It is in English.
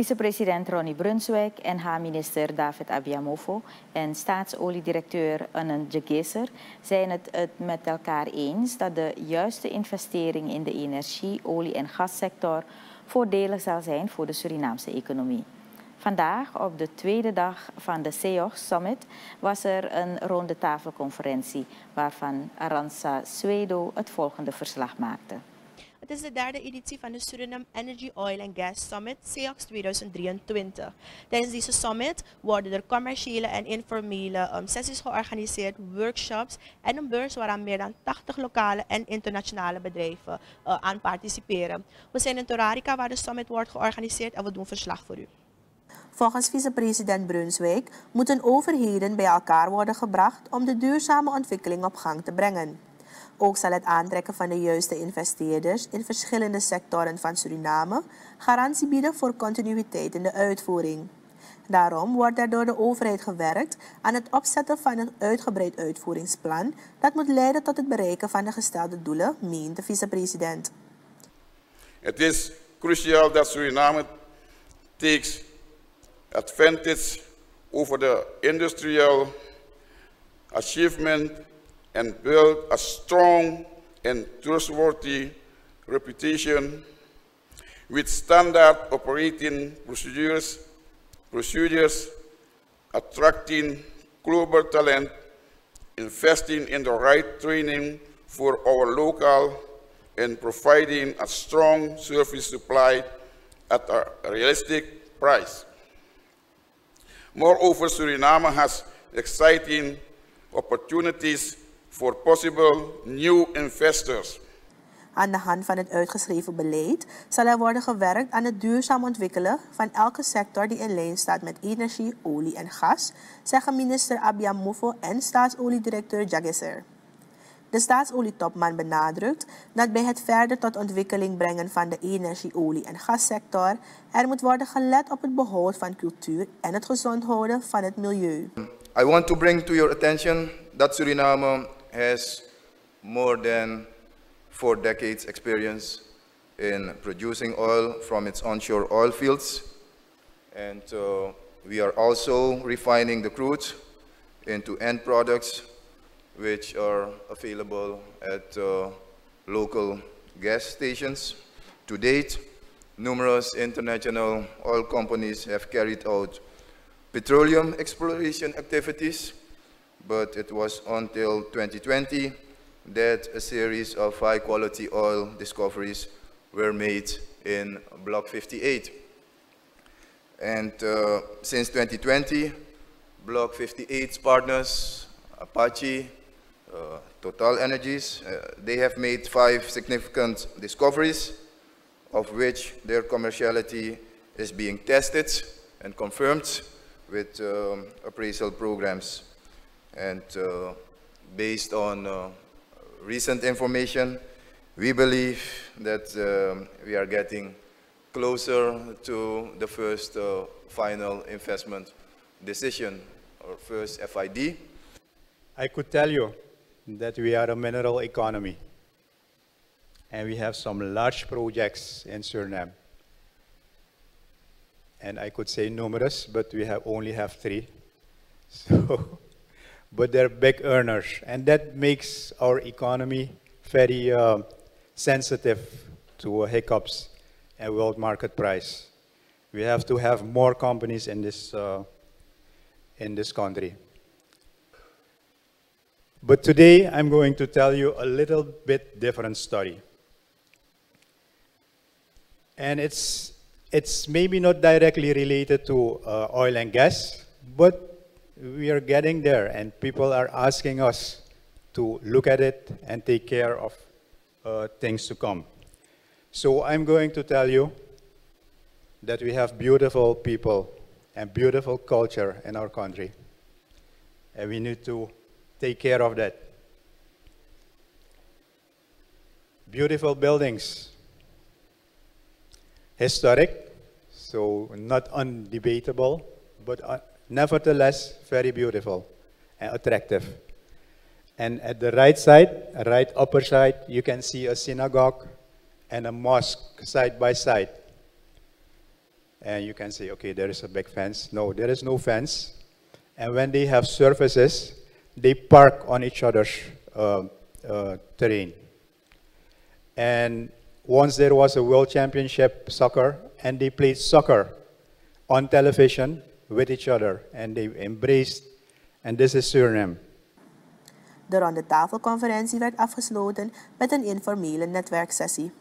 Vicepresident Ronnie Brunswijk en haar minister David Abiamofo en staatsoliedirecteur Annen Jageser zijn het, het met elkaar eens dat de juiste investering in de energie, olie- en gassector voordelig zal zijn voor de Surinaamse economie. Vandaag, op de tweede dag van de CEOG Summit, was er een ronde tafelconferentie waarvan Aranza Suedo het volgende verslag maakte. Het is de derde editie van de Suriname Energy Oil and Gas Summit CEOX 2023. Tijdens deze summit worden er commerciële en informele um, sessies georganiseerd, workshops en een beurs waaraan meer dan 80 lokale en internationale bedrijven uh, aan participeren. We zijn in Torarica waar de summit wordt georganiseerd en we doen verslag voor u. Volgens vicepresident Brunswijk moeten overheden bij elkaar worden gebracht om de duurzame ontwikkeling op gang te brengen. Ook zal het aantrekken van de juiste investeerders in verschillende sectoren van Suriname garantie bieden voor continuïteit in de uitvoering. Daarom wordt er door de overheid gewerkt aan het opzetten van een uitgebreid uitvoeringsplan dat moet leiden tot het bereiken van de gestelde doelen, meent de vicepresident. Het is cruciaal dat Suriname takes advantage over the industrial achievement and build a strong and trustworthy reputation with standard operating procedures, procedures attracting global talent, investing in the right training for our local and providing a strong service supply at a realistic price. Moreover, Suriname has exciting opportunities for possible new investors. Aan de hand van het uitgeschreven beleid zal er worden gewerkt aan het duurzaam ontwikkelen van elke sector die in lijn staat met energie, olie en gas, zeggen minister Abia Mufo en staatsoliedirecteur Jagisser. De staatsolietopman benadrukt dat bij het verder tot ontwikkeling brengen van de energie, olie en gassector er moet worden gelet op het behoud van cultuur en het gezond houden van het milieu. I want to bring to your attention that Suriname has more than four decades experience in producing oil from its onshore oil fields. And uh, we are also refining the crude into end products which are available at uh, local gas stations. To date, numerous international oil companies have carried out petroleum exploration activities, but it was until 2020 that a series of high-quality oil discoveries were made in Block 58. And uh, since 2020, Block 58's partners, Apache, uh, Total Energies, uh, they have made five significant discoveries, of which their commerciality is being tested and confirmed with um, appraisal programs. And uh, based on uh, recent information, we believe that um, we are getting closer to the first uh, final investment decision, or first FID. I could tell you that we are a mineral economy. And we have some large projects in Suriname. And I could say numerous, but we have only have three. So, but they're big earners. And that makes our economy very uh, sensitive to hiccups and world market price. We have to have more companies in this, uh, in this country. But today I'm going to tell you a little bit different story. And it's, it's maybe not directly related to uh, oil and gas, but we are getting there and people are asking us to look at it and take care of uh, things to come. So I'm going to tell you that we have beautiful people and beautiful culture in our country. And we need to take care of that. Beautiful buildings. Historic, so not undebatable, but nevertheless very beautiful and attractive. And at the right side, right upper side, you can see a synagogue and a mosque side by side. and you can say, okay, there is a big fence. No, there is no fence. And when they have surfaces, they park on each other's uh, uh, terrain. And once there was a world championship soccer, and they played soccer on television with each other, and they embraced, and this is Suriname. De ronde tafelconferentie werd afgesloten met een informele netwerksessie.